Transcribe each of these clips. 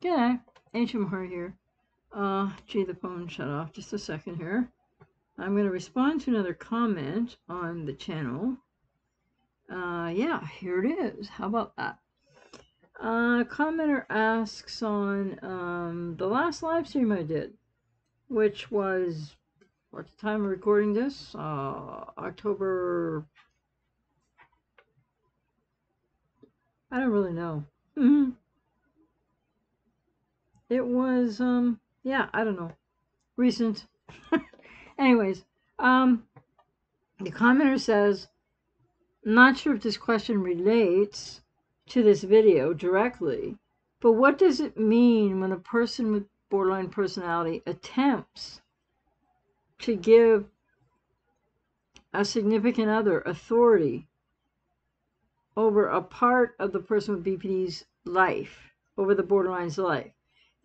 Yeah, A.J. Mahari here. Uh, gee, the phone shut off. Just a second here. I'm going to respond to another comment on the channel. Uh, yeah, here it is. How about that? Uh, commenter asks on um, the last live stream I did, which was what's the time of recording this? Uh, October. I don't really know. Mm-hmm. It was, um, yeah, I don't know. Recent. Anyways, um, the commenter says, not sure if this question relates to this video directly, but what does it mean when a person with borderline personality attempts to give a significant other authority over a part of the person with BPD's life, over the borderline's life?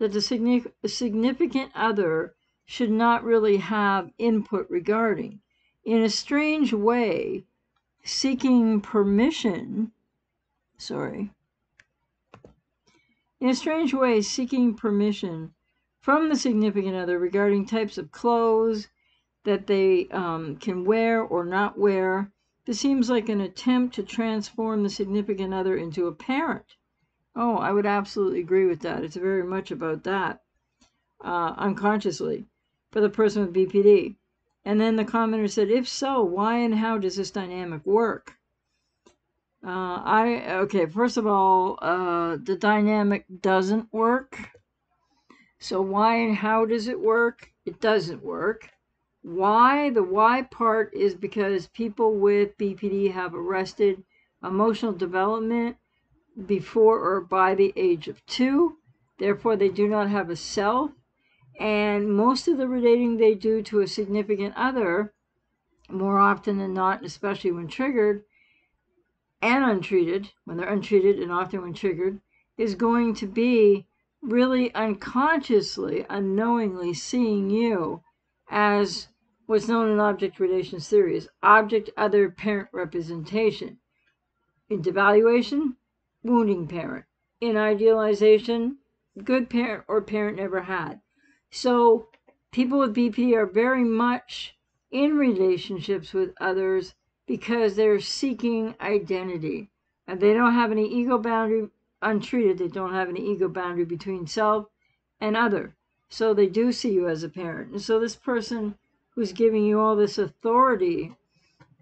That the significant other should not really have input regarding. In a strange way, seeking permission, sorry, in a strange way, seeking permission from the significant other regarding types of clothes that they um, can wear or not wear. This seems like an attempt to transform the significant other into a parent. Oh, I would absolutely agree with that. It's very much about that, uh, unconsciously, for the person with BPD. And then the commenter said, if so, why and how does this dynamic work? Uh, I, okay, first of all, uh, the dynamic doesn't work. So why and how does it work? It doesn't work. Why? The why part is because people with BPD have arrested emotional development before or by the age of two. Therefore, they do not have a self and most of the relating they do to a significant other, more often than not, especially when triggered and untreated, when they're untreated and often when triggered, is going to be really unconsciously, unknowingly seeing you as what's known in object relations theory as object other parent representation. In devaluation, wounding parent. In idealization, good parent or parent never had. So people with BP are very much in relationships with others because they're seeking identity and they don't have any ego boundary untreated they don't have any ego boundary between self and other so they do see you as a parent and so this person who's giving you all this authority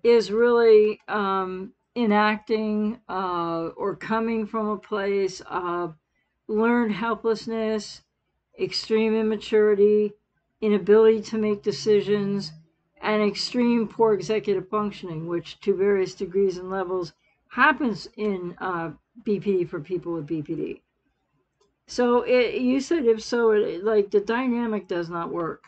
is really um, enacting uh, or coming from a place of learned helplessness extreme immaturity, inability to make decisions, and extreme poor executive functioning, which to various degrees and levels happens in uh, BPD for people with BPD. So it, you said if so, it, like the dynamic does not work.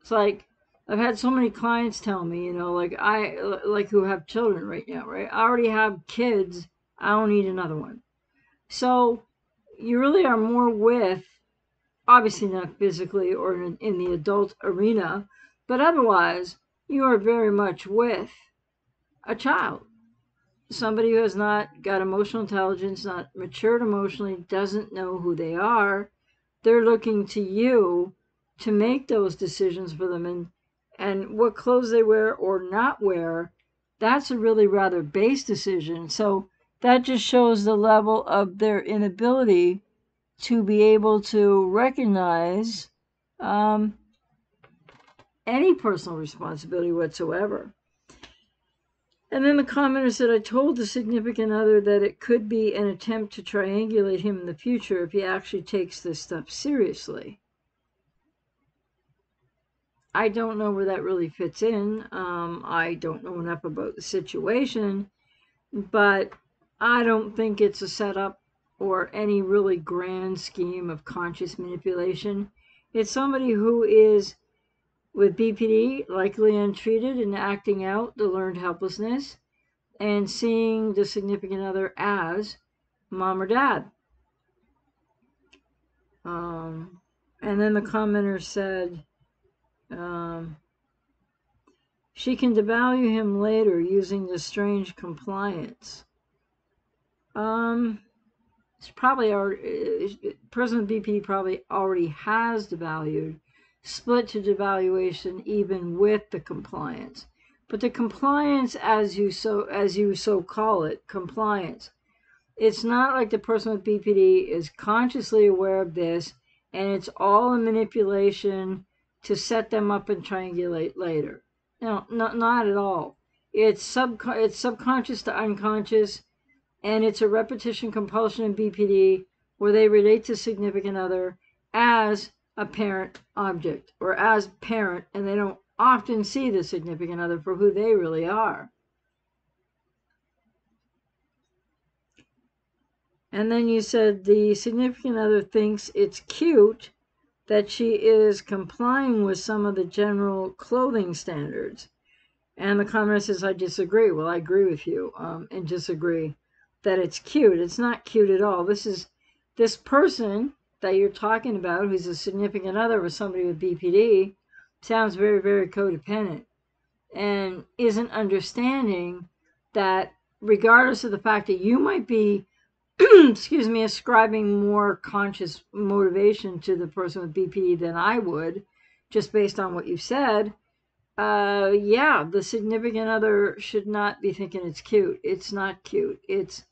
It's like I've had so many clients tell me, you know, like I like who have children right now, right? I already have kids. I don't need another one. So you really are more with obviously not physically or in, in the adult arena, but otherwise, you are very much with a child. Somebody who has not got emotional intelligence, not matured emotionally, doesn't know who they are. They're looking to you to make those decisions for them and and what clothes they wear or not wear that's a really rather base decision so that just shows the level of their inability to be able to recognize um, any personal responsibility whatsoever. And then the commenter said, I told the significant other that it could be an attempt to triangulate him in the future if he actually takes this stuff seriously. I don't know where that really fits in. Um, I don't know enough about the situation, but I don't think it's a setup or any really grand scheme of conscious manipulation. It's somebody who is with BPD, likely untreated, and acting out the learned helplessness and seeing the significant other as mom or dad. Um, and then the commenter said, um, she can devalue him later using the strange compliance. Um, it's probably person with BPD probably already has devalued, split to devaluation even with the compliance. But the compliance, as you so as you so call it, compliance, it's not like the person with BPD is consciously aware of this, and it's all a manipulation to set them up and triangulate later. No, not at all. It's sub it's subconscious to unconscious, and it's a repetition compulsion in BPD where they relate to significant other as a parent object or as parent, and they don't often see the significant other for who they really are. And then you said the significant other thinks it's cute that she is complying with some of the general clothing standards. And the commenter says, I disagree. Well, I agree with you um, and disagree that it's cute. It's not cute at all. This is this person that you're talking about, who's a significant other with somebody with BPD, sounds very, very codependent and isn't understanding that regardless of the fact that you might be, excuse me, ascribing more conscious motivation to the person with BPD than I would, just based on what you've said, uh, yeah, the significant other should not be thinking it's cute. It's not cute. It's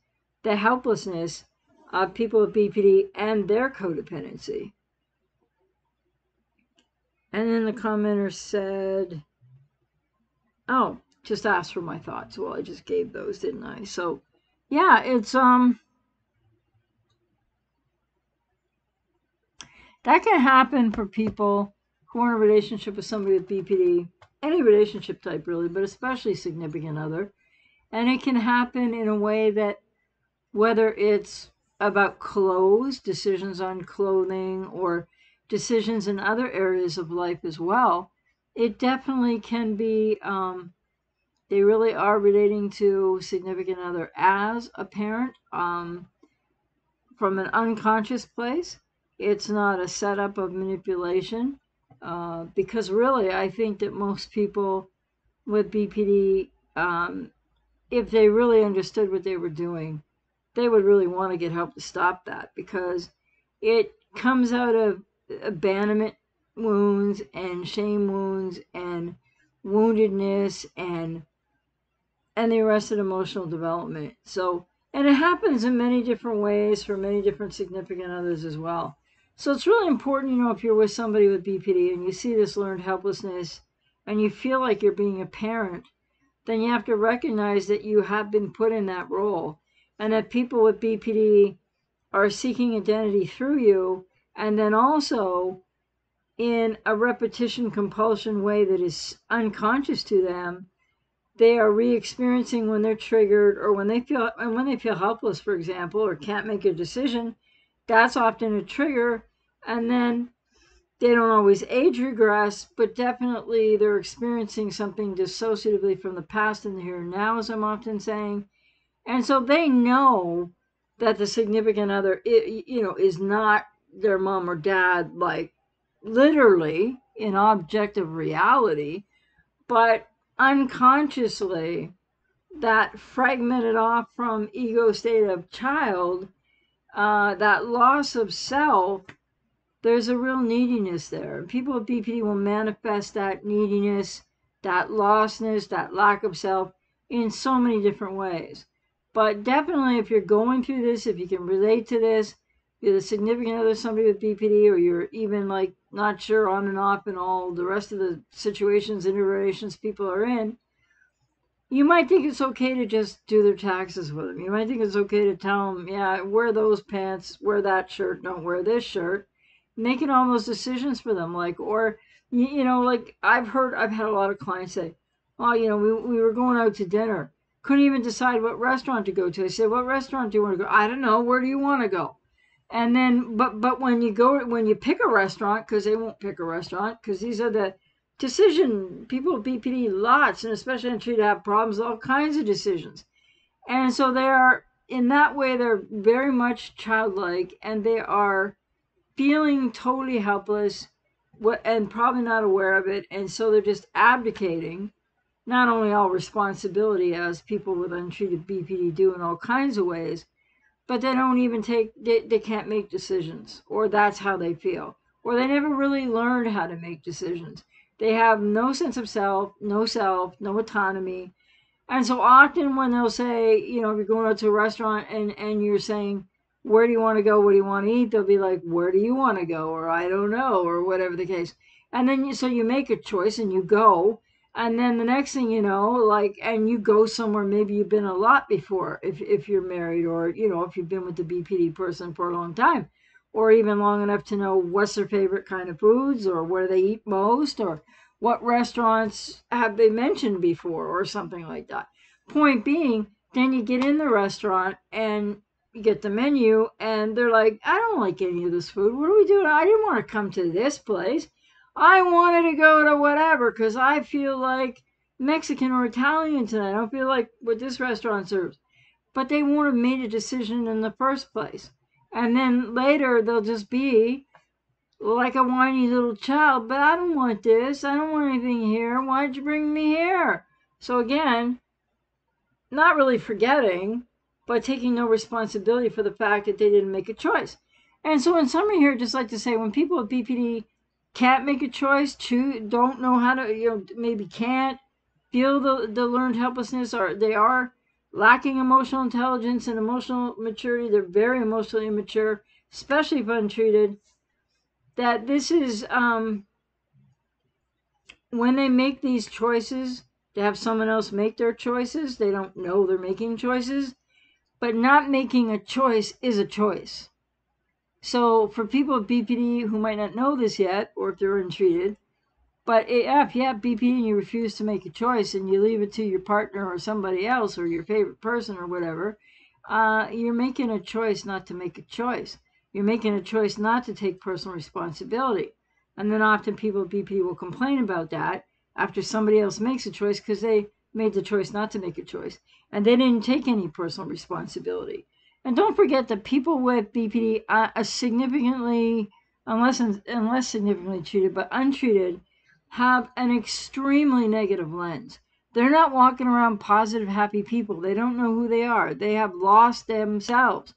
the helplessness of people with BPD and their codependency. And then the commenter said, oh, just asked for my thoughts. Well, I just gave those, didn't I? So, yeah, it's, um, that can happen for people who are in a relationship with somebody with BPD, any relationship type really, but especially significant other. And it can happen in a way that whether it's about clothes, decisions on clothing, or decisions in other areas of life as well, it definitely can be, um, they really are relating to significant other as a parent um, from an unconscious place. It's not a setup of manipulation uh, because really, I think that most people with BPD, um, if they really understood what they were doing, they would really want to get help to stop that because it comes out of abandonment wounds and shame wounds and woundedness and and the arrested emotional development. So and it happens in many different ways for many different significant others as well. So it's really important, you know, if you're with somebody with BPD and you see this learned helplessness and you feel like you're being a parent, then you have to recognize that you have been put in that role and that people with BPD are seeking identity through you, and then also in a repetition compulsion way that is unconscious to them, they are re-experiencing when they're triggered or when they feel and when they feel helpless, for example, or can't make a decision. That's often a trigger, and then they don't always age regress, but definitely they're experiencing something dissociatively from the past and the here and now, as I'm often saying, and so they know that the significant other, you know, is not their mom or dad, like literally in objective reality, but unconsciously that fragmented off from ego state of child, uh, that loss of self, there's a real neediness there. People with BPD will manifest that neediness, that lostness, that lack of self in so many different ways. But definitely, if you're going through this, if you can relate to this, you're the significant other somebody with BPD, or you're even like not sure on and off in all the rest of the situations, interrelations people are in, you might think it's okay to just do their taxes with them. You might think it's okay to tell them, yeah, wear those pants, wear that shirt, don't wear this shirt. Making all those decisions for them, like, or, you know, like I've heard, I've had a lot of clients say, oh, you know, we, we were going out to dinner couldn't even decide what restaurant to go to. I said, "What restaurant do you want to go?" I don't know. Where do you want to go? And then, but but when you go when you pick a restaurant, because they won't pick a restaurant, because these are the decision people with BPD lots, and especially in treat have problems, all kinds of decisions, and so they are in that way they're very much childlike, and they are feeling totally helpless, and probably not aware of it, and so they're just abdicating not only all responsibility as people with untreated BPD do in all kinds of ways, but they don't even take they, they can't make decisions or that's how they feel or they never really learned how to make decisions they have no sense of self no self no autonomy. And so often when they'll say you know if you're going out to a restaurant and and you're saying where do you want to go? What do you want to eat? they'll be like where do you want to go? or i don't know or whatever the case. And then you so you make a choice and you go. And then the next thing you know like and you go somewhere maybe you've been a lot before if, if you're married or you know if you've been with the bpd person for a long time or even long enough to know what's their favorite kind of foods or where they eat most or what restaurants have they mentioned before or something like that point being then you get in the restaurant and you get the menu and they're like i don't like any of this food what are we doing i didn't want to come to this place I wanted to go to whatever because I feel like Mexican or Italian tonight. I don't feel like what this restaurant serves. But they won't have made a decision in the first place. And then later they'll just be like a whiny little child. But I don't want this. I don't want anything here. Why did you bring me here? So again, not really forgetting, but taking no responsibility for the fact that they didn't make a choice. And so in summary here, I'd just like to say when people with BPD can't make a choice, choose, don't know how to, you know, maybe can't feel the, the learned helplessness, or they are lacking emotional intelligence and emotional maturity. They're very emotionally immature, especially if untreated. That this is um, when they make these choices to have someone else make their choices, they don't know they're making choices. But not making a choice is a choice. So for people with BPD who might not know this yet, or if they're untreated, but if you have BPD and you refuse to make a choice and you leave it to your partner or somebody else or your favorite person or whatever, uh, you're making a choice not to make a choice. You're making a choice not to take personal responsibility. And then often people with BPD will complain about that after somebody else makes a choice because they made the choice not to make a choice and they didn't take any personal responsibility. And don't forget that people with BPD are significantly, unless unless significantly treated, but untreated, have an extremely negative lens. They're not walking around positive, happy people. They don't know who they are. They have lost themselves.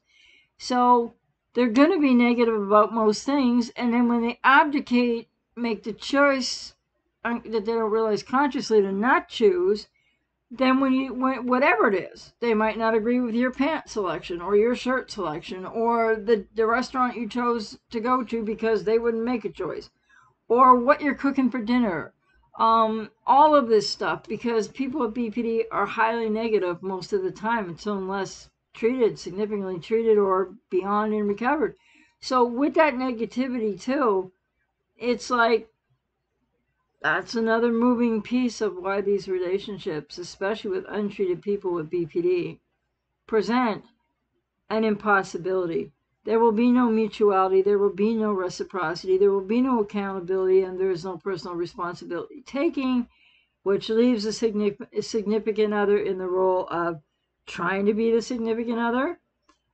So they're going to be negative about most things. And then when they abdicate, make the choice um, that they don't realize consciously to not choose, then when you whatever it is they might not agree with your pant selection or your shirt selection or the, the restaurant you chose to go to because they wouldn't make a choice or what you're cooking for dinner um, all of this stuff because people with bpd are highly negative most of the time until unless treated significantly treated or beyond and recovered so with that negativity too it's like that's another moving piece of why these relationships, especially with untreated people with BPD, present an impossibility. There will be no mutuality, there will be no reciprocity, there will be no accountability, and there is no personal responsibility taking, which leaves a significant other in the role of trying to be the significant other,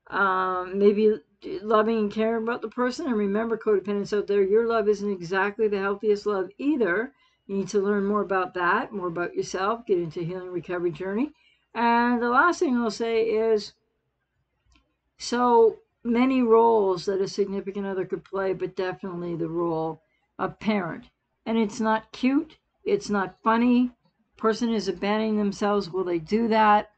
um, maybe loving and caring about the person. And remember, codependents out there, your love isn't exactly the healthiest love either. You need to learn more about that, more about yourself, get into healing recovery journey. And the last thing I'll say is so many roles that a significant other could play, but definitely the role of parent. And it's not cute, it's not funny. Person is abandoning themselves. Will they do that?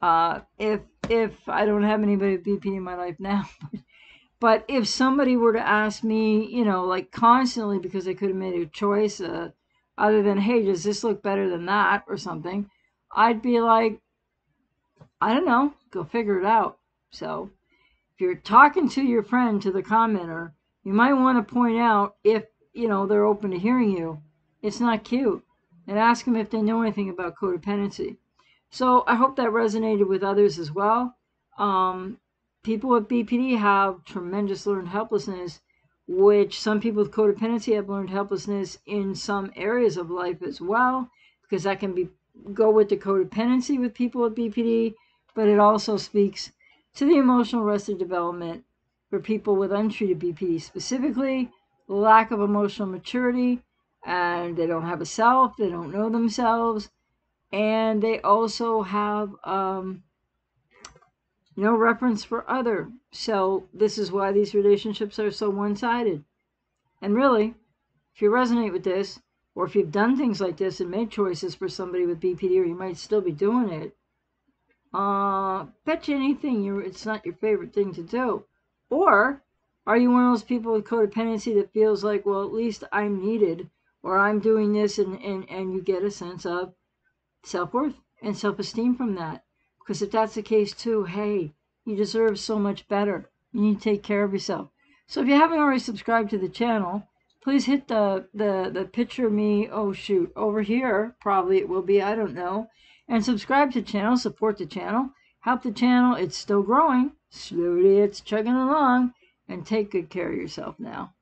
Uh, if if I don't have anybody with BP in my life now, but if somebody were to ask me, you know, like constantly because I could have made a choice, uh, other than hey, does this look better than that or something, I'd be like, I don't know, go figure it out. So if you're talking to your friend, to the commenter, you might want to point out if you know they're open to hearing you. It's not cute, and ask them if they know anything about codependency. So I hope that resonated with others as well. Um, people with BPD have tremendous learned helplessness, which some people with codependency have learned helplessness in some areas of life as well, because that can be go with the codependency with people with BPD, but it also speaks to the emotional arrested development for people with untreated BPD, specifically lack of emotional maturity, and they don't have a self, they don't know themselves, and they also have um, no reference for other. So this is why these relationships are so one-sided. And really, if you resonate with this, or if you've done things like this and made choices for somebody with BPD, or you might still be doing it, uh, bet you anything you it's not your favorite thing to do. Or are you one of those people with codependency that feels like, well, at least I'm needed, or I'm doing this, and, and, and you get a sense of self worth and self esteem from that? Because if that's the case too, hey, you deserve so much better. You need to take care of yourself. So if you haven't already subscribed to the channel, please hit the, the, the picture of me, oh shoot, over here, probably it will be, I don't know, and subscribe to the channel, support the channel, help the channel, it's still growing, slowly it's chugging along, and take good care of yourself now.